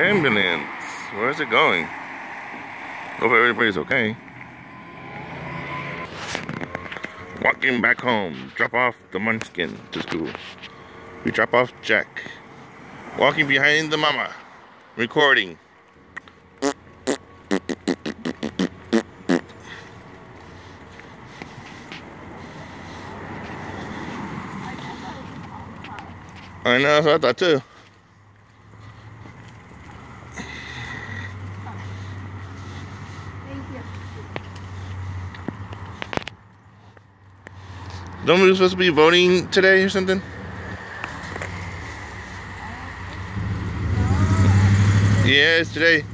ambulance. Where is it going? Hope everybody's okay. Walking back home. Drop off the munchkin to school. We drop off Jack. Walking behind the mama. Recording. I know, I thought too. Yeah. Don't we supposed to be voting today or something? Yes, yeah, today.